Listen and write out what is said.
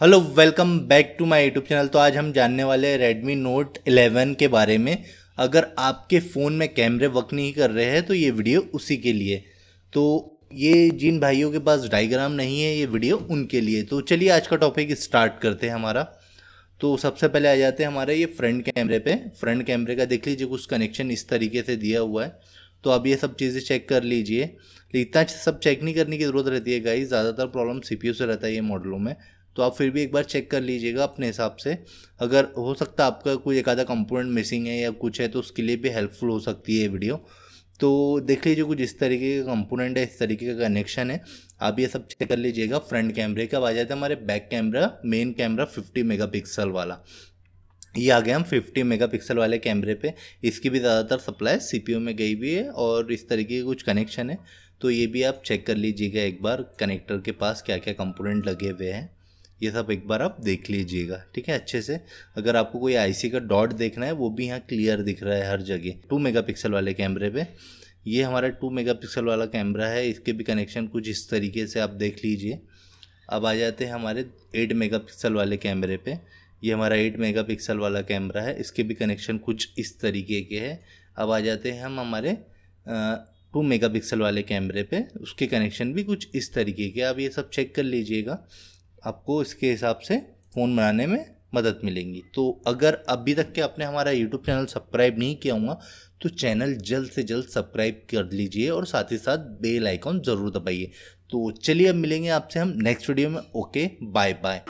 Hello welcome back to my YouTube channel तो आज हम जानने वाले हैं रेडमी नोट 11 के बारे में। अगर आपके फ़ोन में कैमरे वर्क नहीं कर रहे हैं तो ये वीडियो उसी के लिए। तो ये जिन भाइयों के पास डायग्राम नहीं है, ये वीडियो उनके लिए। तो चलिए आज का टॉपिक स्टार्ट करते हैं हमारा। तो सबसे पहले आ जाते हैं हमारे ये फ्रंट कैमरे पे। फ्रंट कैमरे का देख लीजिए, कुछ कनेक्शन इस तरीके से दिया हुआ है। तो अब ये सब चीज़ें चेक कर लीजिए। इतना सब चेक नहीं करने की ज़रूरत रहती है गाइस ज़्यादातर प्रॉब्लम सी से रहता है ये मॉडलों में। तो आप फिर भी एक बार चेक कर लीजिएगा अपने हिसाब से। अगर हो सकता है आपका कोई एक आधा कंपोनेंट मिसिंग है या कुछ है तो उसके लिए भी हेल्पफुल हो सकती है ये वीडियो तो देख लीजिए कुछ इस तरीके का कंपोनेंट है, इस तरीके का कनेक्शन है। आप ये सब चेक कर लीजिएगा। फ्रंट कैमरे का आ जाता है हमारे back camera main camera fifty mega वाला। ये आ गया हम 50 मेगापिक्सल वाले कैमरे पे। इसकी भी ज़्यादातर सप्लाई सीपीयू में गई हुई है और इस तरीके के कुछ कनेक्शन है। तो ये भी आप चेक कर लीजिएगा एक बार कनेक्टर के पास क्या क्या कंपोनेंट लगे हुए हैं। ये सब एक बार आप देख लीजिएगा, ठीक है? अच्छे से। अगर आपको कोई आईसी का डॉट देखना है, वो भी यहाँ क्लियर दिख रहा है हर जगह। टू मेगापिक्सल वाले कैमरे पे। ये हमारा टू मेगापिक्सल वाला कैमरा है, इसके भी कनेक्शन कुछ इस तरीके से आप देख लीजिए। अब आ जाते हैं हमारे एट मेगापिक्सल वाले कैमरे पे। ये हमारा एट मेगापिक्सल वाला कैमरा है, इसके भी कनेक्शन कुछ इस तरीके के है। अब आ जाते हैं हम हमारे टू मेगापिक्सल वाले कैमरे पे। उसके कनेक्शन भी कुछ इस तरीके के आप ये सब चेक कर लीजिएगा। आपको इसके हिसाब से फ़ोन बनाने में मदद मिलेंगी। तो अगर अभी तक के आपने हमारा यूट्यूब चैनल सब्सक्राइब नहीं किया हुआ तो चैनल जल्द से जल्द सब्सक्राइब कर लीजिए और साथ ही साथ बेल आइकॉन ज़रूर दबाइए। तो चलिए अब मिलेंगे आपसे हम नेक्स्ट वीडियो में। Okay bye bye